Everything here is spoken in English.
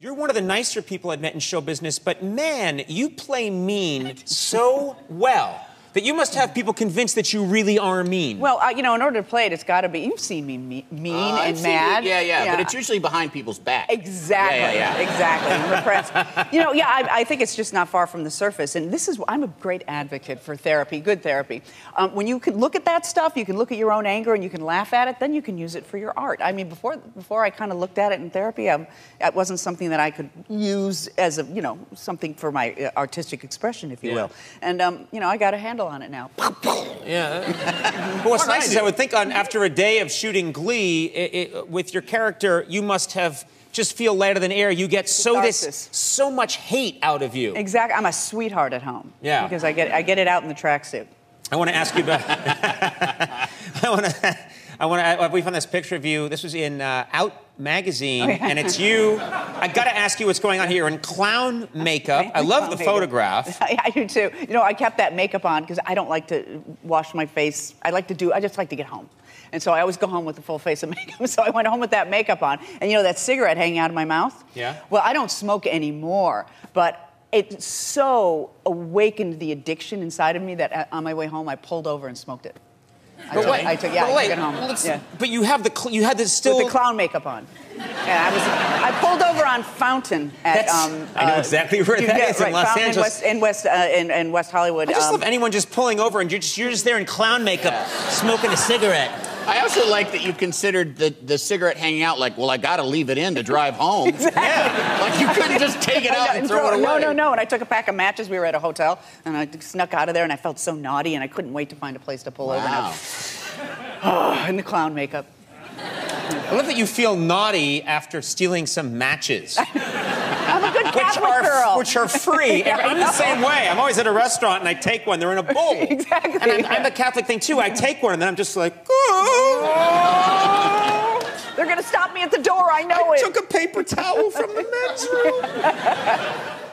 You're one of the nicer people I've met in show business, but man, you play mean so well that you must have people convinced that you really are mean. Well, uh, you know, in order to play it, it's got to be. You've seen me me- mean Uh, I've and seen you- mad. yeah, yeah, but it's usually behind people's back. Exactly. Yeah, yeah, yeah. Exactly. And repressed. you know, yeah, I, I think it's just not far from the surface. And this is, I'm a great advocate for therapy, good therapy. Um, when you can look at that stuff, you can look at your own anger and you can laugh at it, then you can use it for your art. I mean, before before I kind of looked at it in therapy, um, it wasn't something that I could use as a, you know, something for my uh, artistic expression, if you Yeah. will. And, um, you know, I got a handle on it now. Yeah. But what's nice is I would think on after a day of shooting Glee, i i with your character, you must have just feel lighter than air. You get so this so much hate out of you. Exactly. I'm a sweetheart at home. Yeah. Because I get I get it out in the tracksuit. I want to ask you about. I want to. I want to. We found this picture of you. This was in uh, Out magazine, Oh, yeah. and it's you. I got to ask you what's going on here. In clown makeup. I love the Makeup. photograph. I, I do too. You know, I kept that makeup on because I don't like to wash my face. I like to do. I just like to get home. And so I always go home with a full face of makeup. So I went home with that makeup on, and you know that cigarette hanging out of my mouth. Yeah. Well, I don't smoke anymore, but it so awakened the addiction inside of me that uh, on my way home I pulled over and smoked it. I took, I took, yeah, but I wait, took it home. Yeah. But you have the cl- you had this still. With the clown makeup on. Yeah, I was. I pulled over on Fountain at. Um, I know uh, exactly where that get- is in right, Los Fountain Angeles. In West, in West, uh, in, in West Hollywood. I just um, love anyone just pulling over and you're just you're just there in clown makeup, smoking a cigarette. I also like that you considered the, the cigarette hanging out like, well, I got to leave it in to drive home. Yeah. Like you couldn't just take it out and and throw it away. No, no, no. And I took a pack of matches. We were at a hotel, and I snuck out of there, and I felt so naughty, and I couldn't wait to find a place to pull over. Ah, and Wow. I, in the clown makeup. I love that you feel naughty after stealing some matches, I'm a good which are girl. which are free. Yeah, I I'm the same way. I'm always at a restaurant and I take one. They're in a bowl. Exactly. And I'm, I'm the Catholic thing too. I take one and then I'm just like, oh. They're gonna stop me at the door. I know I it. took a paper towel from the men's room.